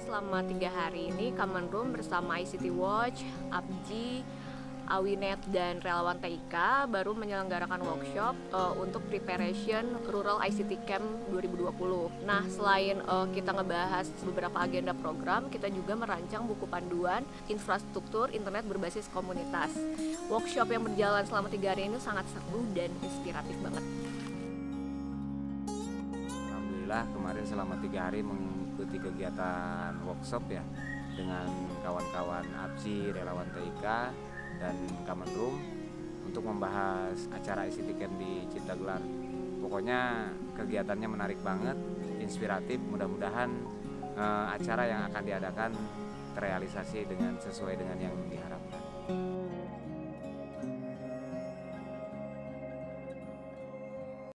selama tiga hari ini Common Room bersama ICT Watch, APJI, Awinet dan relawan TIK baru menyelenggarakan workshop uh, untuk preparation Rural ICT Camp 2020. Nah, selain uh, kita ngebahas beberapa agenda program, kita juga merancang buku panduan infrastruktur internet berbasis komunitas. Workshop yang berjalan selama tiga hari ini sangat seru dan inspiratif banget. Alhamdulillah kemarin selama tiga hari mengikuti kegiatan workshop ya dengan kawan-kawan APSI, relawan TIK, dan Room untuk membahas acara ICT Camp di Ciptagelar. Pokoknya kegiatannya menarik banget, inspiratif. Mudah-mudahan uh, acara yang akan diadakan terrealisasi dengan sesuai dengan yang diharapkan.